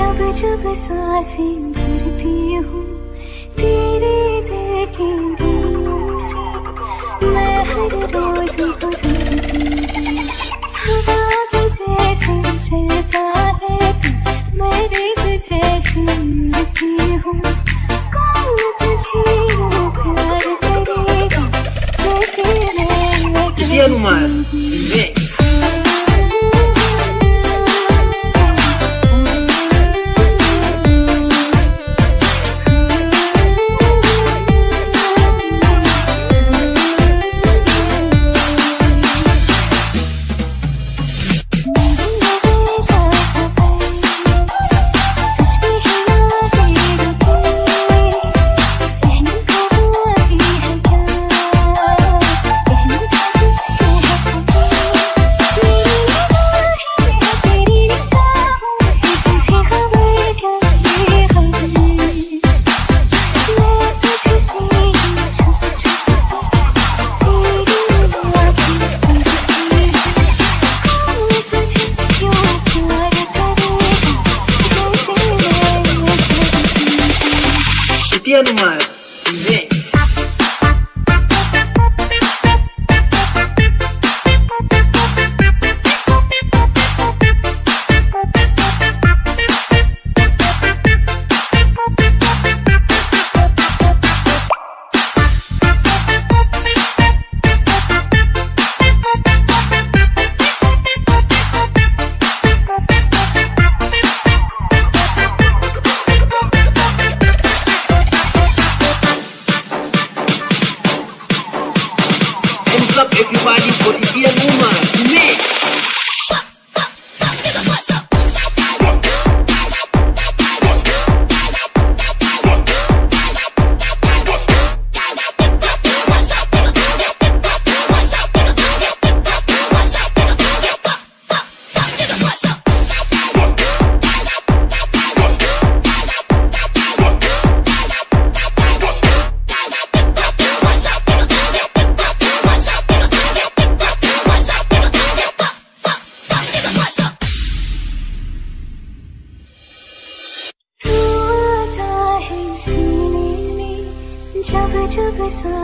जब जब साँसें भरती हूँ, तेरे दिल गलियों से, मैं हर रोज गुजरती हवा के जैसे चलता है तू मैं रेत जैसी उड़ती हूँ। कौन तुझे प्यार करेगा, जैसे मैं Peki bari policia numa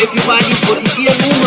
Everybody por isso in